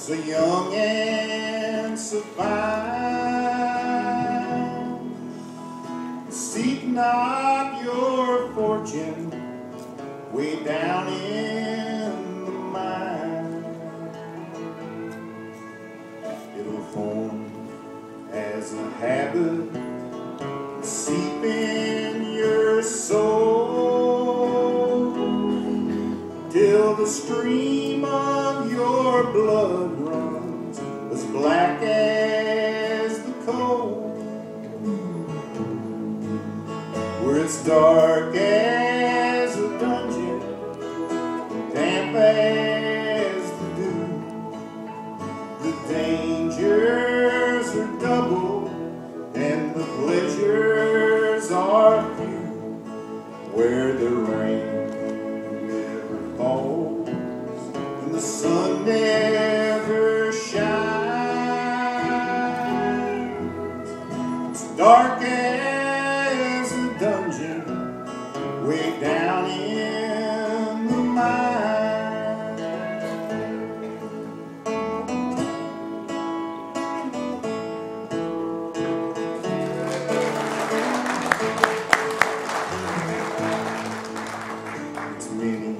so young and so fine. Seek not your fortune way down in the mine. It'll form as a habit, seep in your soul till the stream of your blood runs as black as the coal. Where it's dark as a dungeon, damp as the dew. The dangers are double and the pleasures are few. Where the rain dark as a dungeon way down in the mine. It's many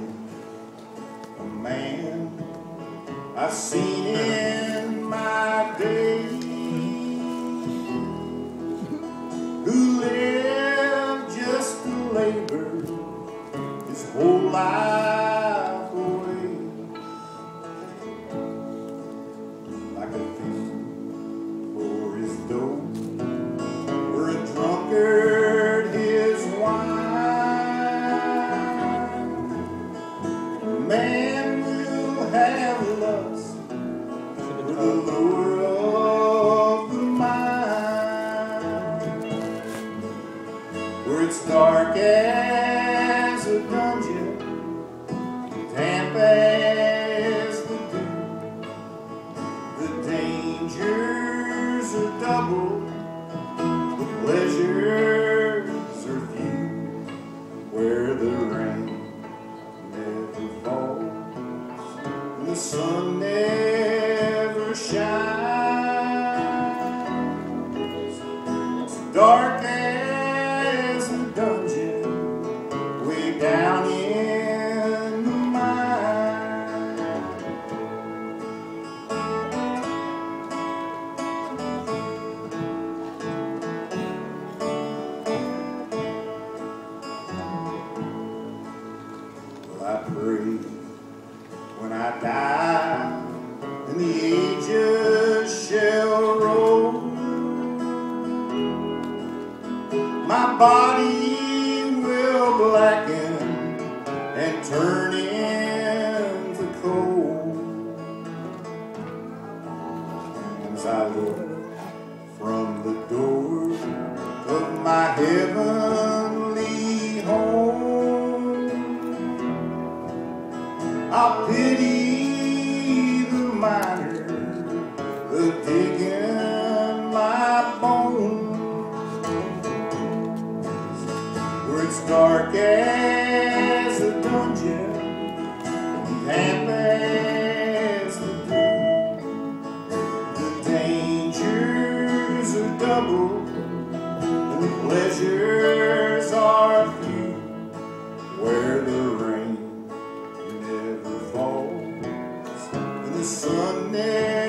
a man I've seen in life away. Like a thief for his dough. Or a drunkard his wine. Man will have lust for the lure of the mind, where it's dark as a dungeon, damp as the dew. The dangers are double, the pleasures are few, where the rain never falls and the sun never shines. It's dark I pray when I die and the ages shall roll, my body will blacken and turn digging my bones, where it's dark as a dungeon, damp as the dew. The dangers are double, and the pleasures are few, where the rain never falls and the sun never